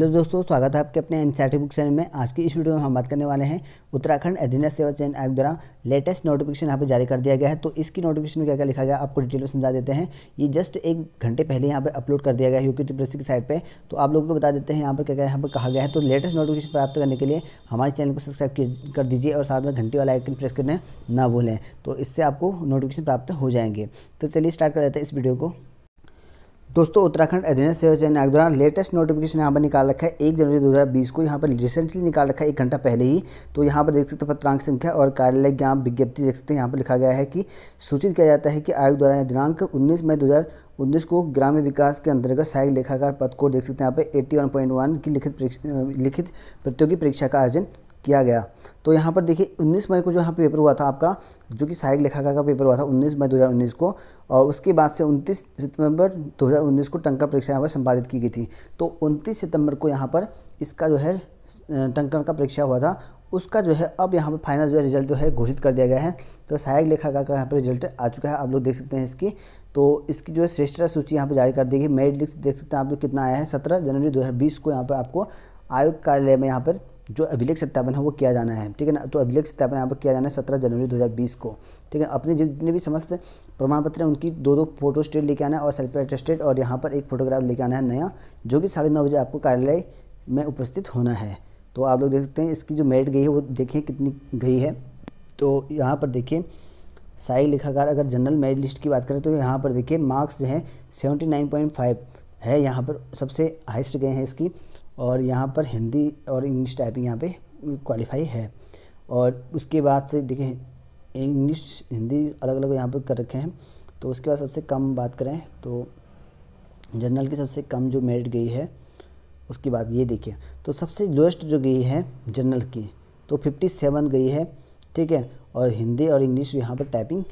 Hello दोस्तों, स्वागत है आपके अपने एन बुक चैनल में। आज की इस वीडियो में हम बात करने वाले हैं उत्तराखंड अधीनस्थ सेवा चयन आयोग द्वारा लेटेस्ट नोटिफिकेशन यहाँ पर जारी कर दिया गया है। तो इसकी नोटिफिकेशन में क्या क्या लिखा गया, आपको डिटेल में समझा देते हैं। ये जस्ट एक घंटे पहले यहाँ पर अपलोड कर दिया गया है यूपी त्रिप्रेसी की साइट पर तो आप लोगों को बता देते हैं यहाँ पर क्या क्या यहाँ पर कहा गया है। तो लेटेस्ट नोटिफिकेशन प्राप्त करने के लिए हमारे चैनल को सब्सक्राइब कर दीजिए और साथ में घंटे वाला आइकन प्रेस करने ना भूलें। तो इससे आपको नोटिफिकेशन प्राप्त हो जाएँगे। तो चलिए स्टार्ट कर देते हैं इस वीडियो को। दोस्तों, उत्तराखंड अधीनस्थ सेवा चयन आयोग द्वारा लेटेस्ट नोटिफिकेशन यहाँ पर निकाल रखा है। एक जनवरी 2020 को यहाँ पर रिसेंटली निकाल रखा है, एक घंटा पहले ही। तो यहाँ पर देख सकते हैं पत्रांक संख्या और कार्यालय ज्ञान विज्ञप्ति देख सकते हैं। यहाँ पर लिखा गया है कि सूचित किया जाता है कि आयोग द्वारा दिनांक उन्नीस मई दो उन्नीस को ग्राम्य विकास के अंतर्गत सहायक लेखाकार पद को देख सकते हैं। यहाँ पे एट्टी वन पॉइंट वन की लिखित लिखित प्रतियोगी परीक्षा का आयोजन किया गया। तो यहाँ पर देखिए 19 मई को जो यहाँ पेपर हुआ था आपका, जो कि सहायक लेखाकार का पेपर हुआ था 19 मई 2019 को, और उसके बाद से 29 सितंबर 2019 को टंकर परीक्षा यहाँ पर संपादित की गई थी। तो 29 सितंबर को यहाँ पर इसका जो है टंकर का परीक्षा हुआ था। उसका जो है, अब यहाँ पर फाइनल जो है रिज़ल्ट जो है घोषित कर दिया गया है। तो सहायक लेखाकार का यहाँ पर रिज़ल्ट आ चुका है, आप लोग देख सकते हैं इसकी। तो इसकी जो है श्रेष्ठ सूची यहाँ पर जारी कर दी गई। मेरिट लिस्ट देख सकते हैं आप लोग कितना आया है, सत्रह जनवरी दो हज़ार बीस को यहाँ पर आपको आयोग कार्यालय में यहाँ पर जो अभिलेख सत्यापन है वो किया जाना है, ठीक है ना? तो अभिलेख सत्यापन यहाँ पर किया जाना है सत्रह जनवरी 2020 को, ठीक है? अपने जितने भी समस्त प्रमाण पत्र हैं, उनकी दो दो फ़ोटो स्टेट लेके आना है और सेल्फ अटेस्टेड और यहाँ पर एक फोटोग्राफ लेके आना है नया, जो कि साढ़े नौ बजे आपको कार्यालय में उपस्थित होना है। तो आप लोग देख सकते हैं, इसकी जो मेरिट गई है वो देखिए कितनी गई है। तो यहाँ पर देखिए, साई लेखाकार अगर जनरल मेरिट लिस्ट की बात करें तो यहाँ पर देखिए मार्क्स जो है सेवेंटी नाइन पॉइंट फाइव है। यहाँ पर सबसे हाइस्ट गए हैं इसकी। और यहाँ पर हिंदी और इंग्लिश टाइपिंग यहाँ पे क्वालिफाई है। और उसके बाद से देखें, इंग्लिश, हिंदी अलग अलग यहाँ पे कर रखे हैं। तो उसके बाद सबसे कम बात करें तो जनरल की सबसे कम जो मेरिट गई है, उसकी बात ये देखिए। तो सबसे लोएस्ट जो गई है जनरल की तो फिफ्टी सेवन गई है, ठीक है? और हिंदी और इंग्लिश यहाँ पर टाइपिंग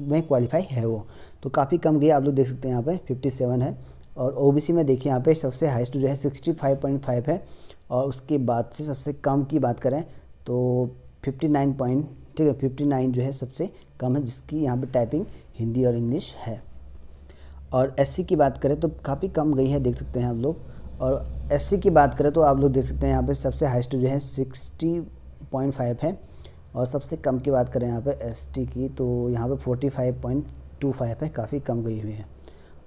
में क्वालिफाई है वो। तो काफ़ी कम गई, आप लोग देख सकते हैं यहाँ पे फिफ्टी सेवन है। और ओबीसी में देखिए यहाँ पे सबसे हाईएस्ट जो है सिक्सटी फाइव पॉइंट फाइव है और उसके बाद से सबसे कम की बात करें तो फिफ्टी नाइन पॉइंट ठीक है फिफ्टी नाइन जो है सबसे कम है, जिसकी यहाँ पे टाइपिंग हिंदी और इंग्लिश है। और एससी की बात करें तो काफ़ी कम गई है, देख सकते हैं आप लोग। और एससी की बात करें तो आप लोग देख सकते हैं यहाँ पे सबसे हाईएस्ट जो है सिक्सटी पॉइंट फाइव है और सबसे कम की बात करें यहाँ पर एस की तो यहाँ पर forty five point two five है, काफ़ी कम गई हुई है।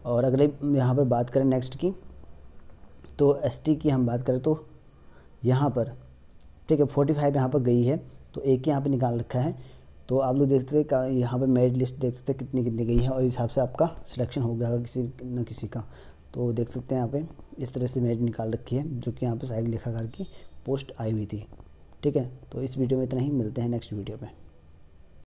और अगले यहाँ पर बात करें नेक्स्ट की तो एसटी की हम बात करें तो यहाँ पर, ठीक है फोर्टी फाइव यहाँ पर गई है तो एक यहाँ पर निकाल रखा है तो आप लोग देखते हैं यहाँ पर मेरिट लिस्ट देख सकते हैं कितनी कितनी गई है और इस हिसाब से आपका सिलेक्शन हो गया किसी न किसी का। तो देख सकते हैं यहाँ पे इस तरह से मेरिट निकाल रखी है, जो कि यहाँ पे साइड लेखाकार की पोस्ट आई हुई थी, ठीक है तो इस वीडियो में इतना ही, मिलते हैं नेक्स्ट वीडियो में।